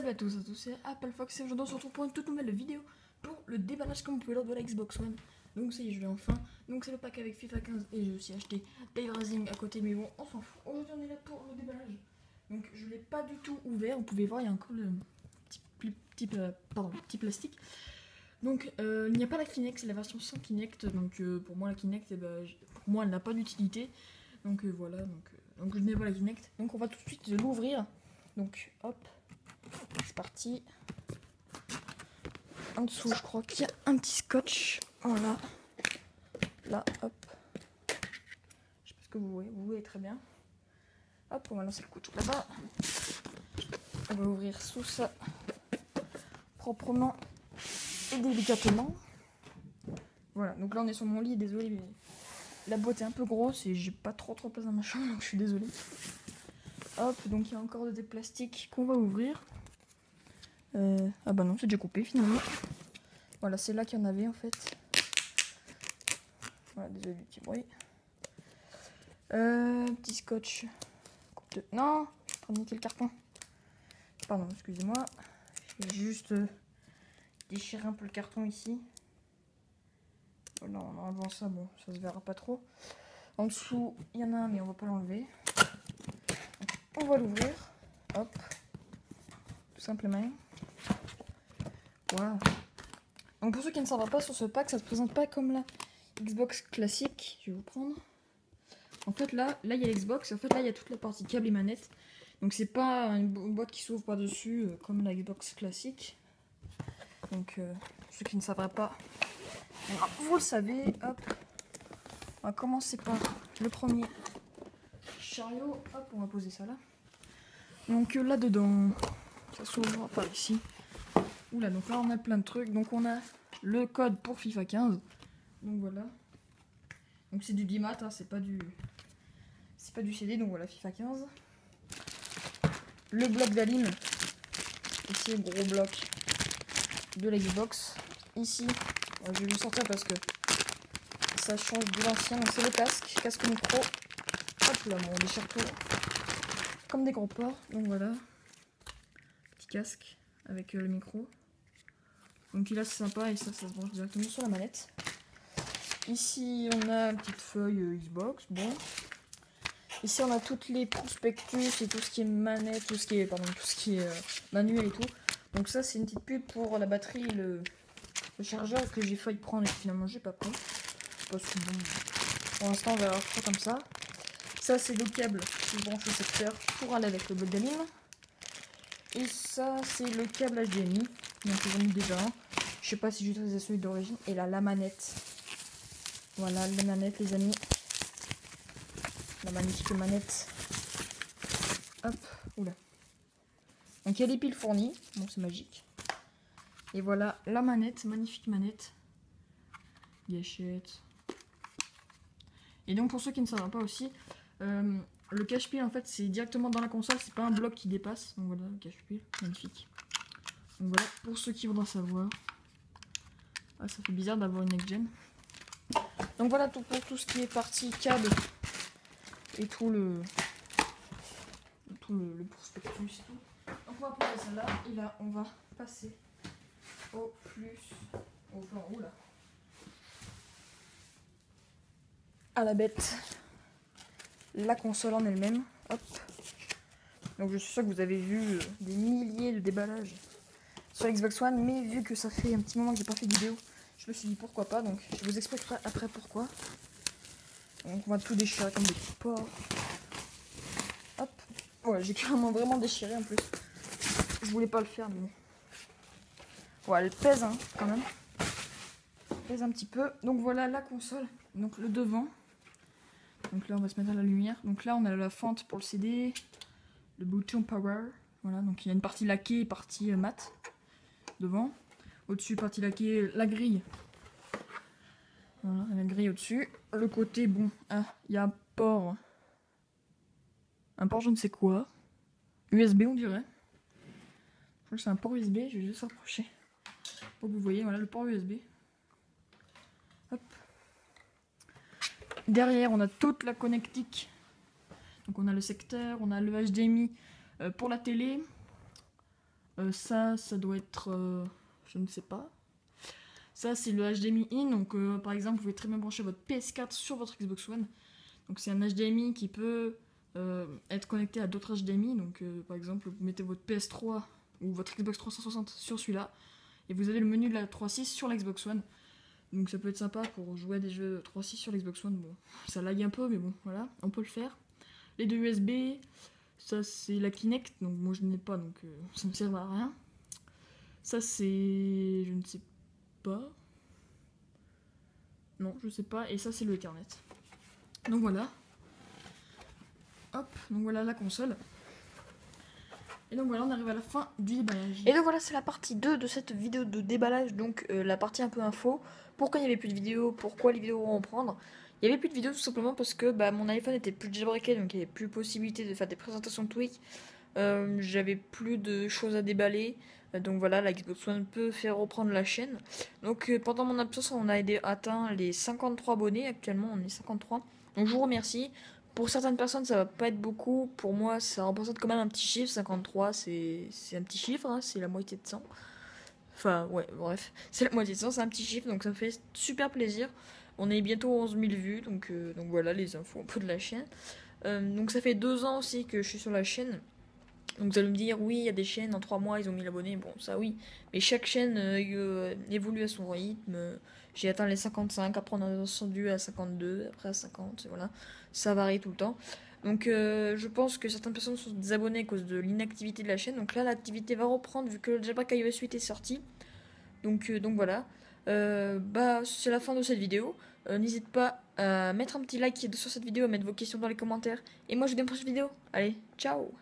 Salut à tous, à tous, c'est Apple Fox et aujourd'hui on se retrouve pour une toute nouvelle vidéo pour le déballage comme vous pouvez voir de la Xbox One. Donc ça y est, je l'ai enfin. Donc c'est le pack avec FIFA 15 et j'ai aussi acheté Day Racing à côté, mais bon, on s'en fout. Aujourd'hui on est là pour le déballage. Donc je l'ai pas du tout ouvert, vous pouvez voir, il y a encore le petit, euh, plastique. Donc euh, il n'y a pas la Kinect, c'est la version sans Kinect. Donc euh, pour moi la Kinect, eh ben, pour moi elle n'a pas d'utilité. Donc voilà, donc, donc je n'ai pas la Kinect. Donc on va tout de suite l'ouvrir. Donc hop, c'est parti. En dessous, je crois qu'il y a un petit scotch. Voilà. Là, hop. Je sais pas ce que vous voyez. Vous voyez très bien. Hop, on va lancer le couteau là-bas. On va ouvrir sous ça proprement et délicatement. Voilà, donc là on est sur mon lit. Désolé, mais la boîte est un peu grosse et j'ai pas trop trop place dans ma chambre, donc je suis désolée. Hop, donc il y a encore des plastiques qu'on va ouvrir. Euh, ah bah non, c'est déjà coupé finalement. Voilà, c'est là qu'il y en avait en fait. Voilà, désolé du petit bruit. Euh, petit scotch. De... Non, je niquer le carton. Pardon, excusez-moi. J'ai juste euh, déchiré un peu le carton ici. Voilà, en enlevant ça, bon, ça se verra pas trop. En dessous, il y en a un, mais on va pas l'enlever. On va l'ouvrir. Hop. Tout simplement. Voilà. Donc pour ceux qui ne savent pas sur ce pack, ça se présente pas comme la Xbox classique. Je vais vous prendre. En fait là, là il y a l'Xbox. En fait là il y a toute la partie câble et manette. Donc c'est pas une bo- une boîte qui s'ouvre par dessus euh, comme la Xbox classique. Donc euh, ceux qui ne savent pas, vous le savez. Hop. On va commencer par le premier chariot. Hop, on va poser ça là. Donc euh, là-dedans, ça s'ouvre par ici. Oula, donc là on a plein de trucs. Donc on a le code pour FIFA 15. Donc voilà. Donc c'est du dimat, hein, c'est pas du. C'est pas du CD, donc voilà, FIFA 15. Le bloc d'alim. Ici, le gros bloc de la Xbox. Ici, je vais le sortir parce que ça change de l'ancien. Donc c'est le casque, casque micro. Hop là, on déchire tout. Comme des gros ports. Donc voilà. Petit casque avec euh, le micro. Donc là c'est sympa et ça, ça se branche directement sur la manette. Ici on a une petite feuille euh, Xbox, bon. Ici on a toutes les prospectus et tout ce qui est manette, tout ce qui est, pardon, tout ce qui est euh, manuel et tout. Donc ça c'est une petite pub pour la batterie et le, chargeur que j'ai failli prendre et finalement j'ai pas pris. Parce que bon, pour l'instant on va faire comme ça. Ça c'est le câble qui branche au secteur pour aller avec le bloc d'anime. Et ça c'est le câble HDMI. Donc j'en ai déjà un. Je sais pas si j'utilisais celui d'origine. Et là la manette. Voilà la manette les amis. La magnifique manette. Hop, oula. Donc il y a des piles fournies. Bon c'est magique. Et voilà la manette, magnifique manette. Gâchette. Et donc pour ceux qui ne savent pas aussi, euh, le cache-pile en fait c'est directement dans la console, c'est pas un bloc qui dépasse. Donc voilà le cache-pile, magnifique. Donc voilà, pour ceux qui voudraient savoir. Ah, ça fait bizarre d'avoir une next-gen. Donc voilà tout pour tout ce qui est partie câble et tout le tout le, le prospectus et tout. Donc on va poser ça là et là on va passer au plus au plan haut là. À la bête. La console en elle-même. Hop. Donc je suis sûr que vous avez vu euh, des milliers de déballages sur Xbox One, mais vu que ça fait un petit moment que j'ai pas fait de vidéo, je me suis dit pourquoi pas, donc je vous expliquerai après pourquoi. Donc on va tout déchirer comme des porcs. Hop. Ouais, j'ai carrément vraiment déchiré en plus. Je voulais pas le faire, mais. Ouais, elle pèse hein, quand même. Elle pèse un petit peu. Donc voilà la console. Donc le devant. Donc là on va se mettre à la lumière. Donc là on a la fente pour le CD. Le bouton power. Voilà, donc il y a une partie laquée et partie euh, mat devant. Au-dessus, partie laquée, la grille. Voilà, la grille au-dessus. Le côté, bon, ah, il y a un port. Un port, je ne sais quoi. USB, on dirait. Je crois que c'est un port USB, je vais juste s'approcher. Pour que vous voyez, voilà le port USB. Hop. Derrière, on a toute la connectique. Donc on a le secteur, on a le HDMI euh, pour la télé, Euh, ça, ça doit être. euh, je ne sais pas. Ça, c'est le HDMI in. Donc, par exemple, vous pouvez très bien brancher votre PS4 sur votre Xbox One. Donc, c'est un HDMI qui peut être connecté à d'autres HDMI. Donc, par exemple, vous mettez votre PS3 ou votre Xbox 360 sur celui-là. Et vous avez le menu de la 3.6 sur la Xbox One. Donc, ça peut être sympa pour jouer à des jeux 3.6 sur l'Xbox One. Bon, ça lag un peu, mais bon, voilà, on peut le faire. Les deux USB, ça c'est la Kinect, donc moi je n'ai pas, donc euh, ça ne sert à rien. Ça c'est. Je ne sais pas. Non, je sais pas. Et ça c'est le Ethernet. Donc voilà. Hop, donc voilà la console. Et donc voilà, on arrive à la fin du déballage. Et donc voilà, c'est la partie 2 de cette vidéo de déballage, donc euh, la partie un peu info. Pourquoi il n'y avait plus de vidéos Pourquoi les vidéos vont prendre Il n'y avait plus de vidéos tout simplement parce que bah, mon iPhone était plus jailbreaké, donc il n'y avait plus possibilité de faire des présentations tweak. Euh, J'avais plus de choses à déballer. Euh, Donc voilà, la Xbox One peut faire reprendre la chaîne. Donc pendant mon absence, on a atteint les 53 abonnés. Actuellement, on est 53. Donc je vous remercie. Pour certaines personnes, ça va pas être beaucoup. Pour moi, ça représente quand même un petit chiffre. 53, c'est un petit chiffre. hein, c'est la moitié de 100. Enfin, ouais, bref. C'est la moitié de 100, c'est un petit chiffre. Donc ça me fait super plaisir. On est bientôt 11 000 vues. Donc, euh, donc voilà les infos un peu de la chaîne. Euh, donc ça fait deux ans aussi que je suis sur la chaîne. Donc vous allez me dire, oui, il y a des chaînes, en trois mois, ils ont 1000 abonnés. Bon, ça oui. Mais chaque chaîne euh, euh, évolue à son rythme. J'ai atteint les 55, après on a descendu à 52, après à 50, et voilà. Ça varie tout le temps. Donc euh, je pense que certaines personnes sont désabonnées à cause de l'inactivité de la chaîne. Donc là, l'activité va reprendre vu que le jailbreak iOS 8 est sorti. Donc, donc voilà. Bah, c'est la fin de cette vidéo. N'hésite pas à mettre un petit like sur cette vidéo, à mettre vos questions dans les commentaires. Et moi, je vous dis à une prochaine vidéo. Allez, ciao